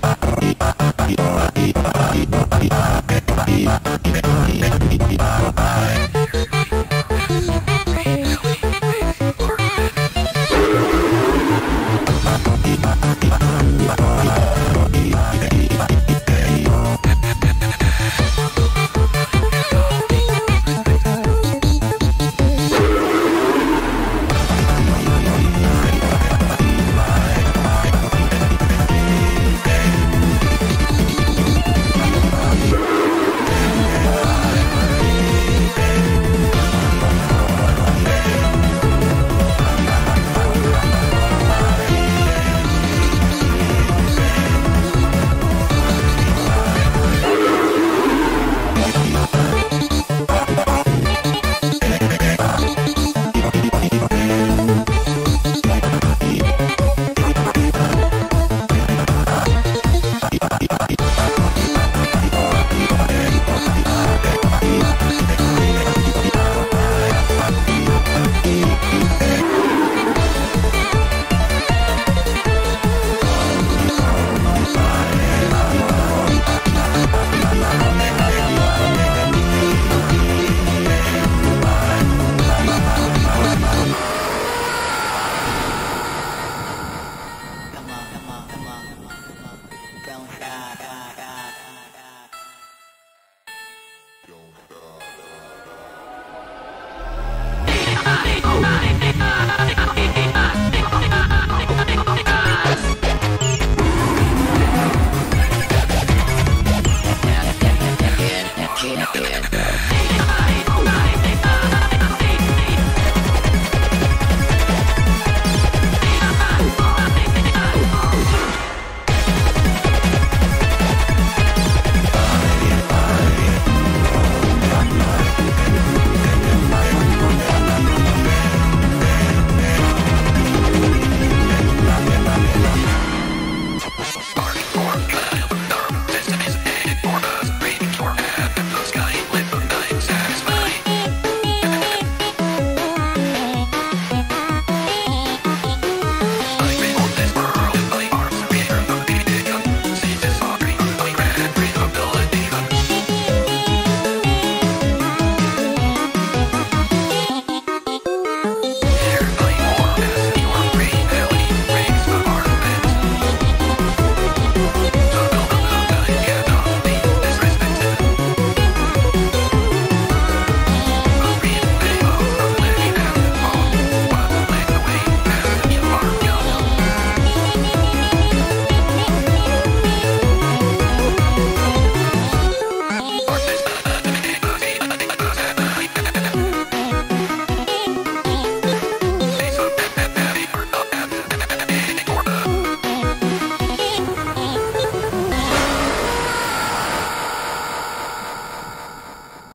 Bye. body, body.